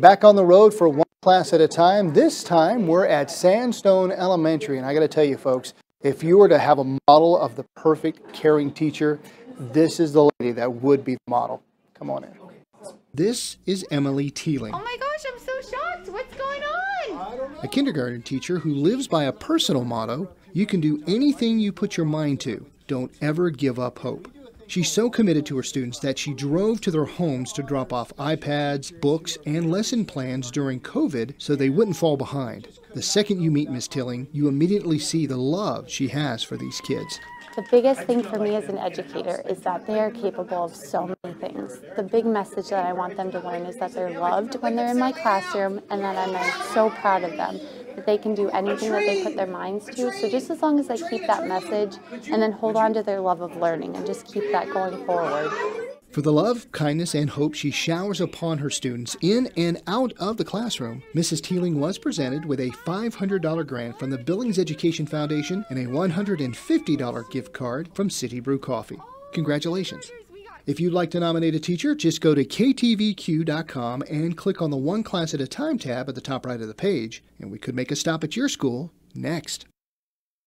Back on the road for one class at a time. This time we're at Sandstone Elementary. And I got to tell you, folks, if you were to have a model of the perfect caring teacher, this is the lady that would be the model. Come on in. This is Emily Telling, Oh my gosh, I'm so shocked. What's going on? a kindergarten teacher who lives by a personal motto you can do anything you put your mind to. Don't ever give up hope. She's so committed to her students that she drove to their homes to drop off iPads, books, and lesson plans during COVID so they wouldn't fall behind. The second you meet Miss Telling, you immediately see the love she has for these kids. The biggest thing for me as an educator is that they are capable of so many things. The big message that I want them to learn is that they're loved when they're in my classroom and that I'm so proud of them, that they can do anything that they put their minds to. So just as long as they keep that message and then hold on to their love of learning and just keep that going forward. For the love, kindness, and hope she showers upon her students in and out of the classroom, Mrs. Telling was presented with a $500 grant from the Billings Education Foundation and a $150 gift card from City Brew Coffee. Congratulations. If you'd like to nominate a teacher, just go to ktvq.com and click on the One Class at a Time tab at the top right of the page, and we could make a stop at your school next.